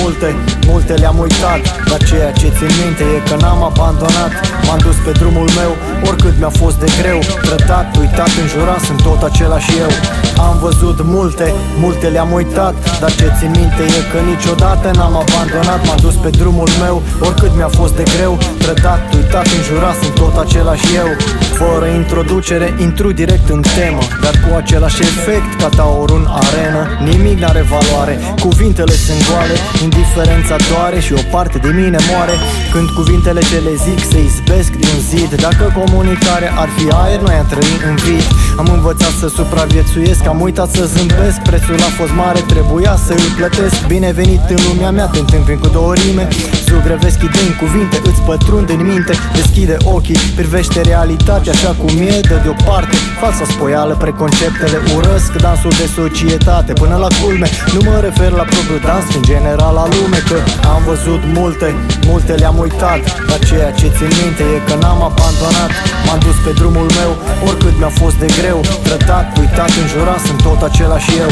multe, multe le-am uitat. Dar ceea ce țin minte e că n-am abandonat. M-am dus pe drumul meu, oricât mi-a fost de greu. Trătat, uitat, înjurat, sunt tot același eu. Am văzut multe, multe le-am uitat. Dar ce țin minte e că niciodată n-am abandonat. M-am dus pe drumul meu, oricât mi-a fost de greu Trătat, uitat, înjurat, sunt tot același eu. Fără introducere, intru direct în temă Dar cu același efect ca taur în arenă Nimic n-are valoare, cuvintele sunt goale Indiferența doare și o parte de mine moare. Când cuvintele ce le zic se izbesc din zid Dacă comunicare ar fi aer, noi am trăit în vid. Am învățat să supraviețuiesc, am uitat să zâmbesc Prețul a fost mare, trebuia să îl plătesc. Binevenit în lumea mea, te întâmpin cu două rime Zugrăvesc idei în cuvinte, îți pătrund în minte Deschide ochii, privește realitatea așa cum e Dă deoparte falsa spoială, preconceptele Urăsc dansul de societate până la culme. Nu mă refer la propriul dans, în general la lume Că am văzut multe, multe le-am uitat Dar ceea ce țin minte e că n-am abandonat. M-am dus pe drumul meu, oricât mi-a fost de greu. Trătat, uitat, înjurat, sunt tot același eu.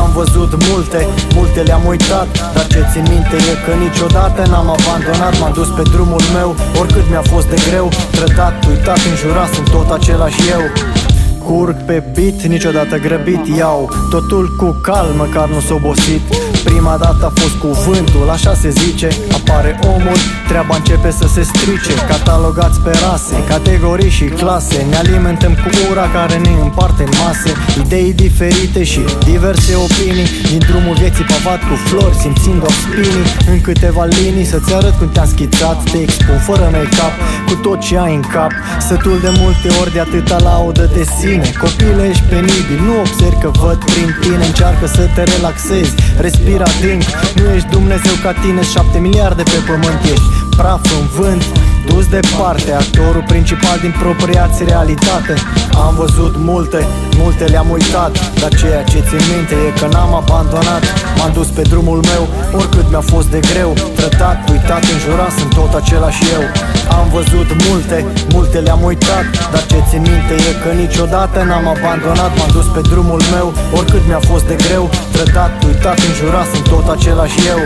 Am văzut multe, multe le-am uitat. Dar ce țin minte e că niciodată n-am abandonat. M-am dus pe drumul meu, oricât mi-a fost de greu. Trătat, uitat, înjurat, sunt tot același eu Curg pe beat, niciodată grăbit Iau totul cu calm, măcar nu s obosit. Prima dată a fost cuvântul, așa se zice Apare omul, treaba începe să se strice. Catalogați pe rase, categorii și clase Ne alimentăm cu ura care ne împarte în mase. Idei diferite și diverse opinii Din drumul vieții pavat cu flori, simțind o spinii. În câteva linii să-ți arăt cum te-am schițat Te expun fără make-up, cu tot ce ai în cap. Sătul de multe ori de atâta laudă de sine Copile, ești penibil, nu observi că văd prin tine. Încearcă să te relaxezi, respira respira adânc Nu ești Dumnezeu ca tine, șapte miliarde pe pământ Ești. Praf în vânt, dus departe Actorul principal din propriați realitate. Am văzut multe, multe le-am uitat Dar ceea ce țin minte e că n-am abandonat. M-am dus pe drumul meu, oricât mi-a fost de greu. Trătat, uitat, înjurat, sunt tot același eu. Am văzut multe, multe le-am uitat Dar ce țin minte e că niciodată n-am abandonat. M-am dus pe drumul meu, oricât mi-a fost de greu. Trătat, uitat, înjurat, sunt tot același eu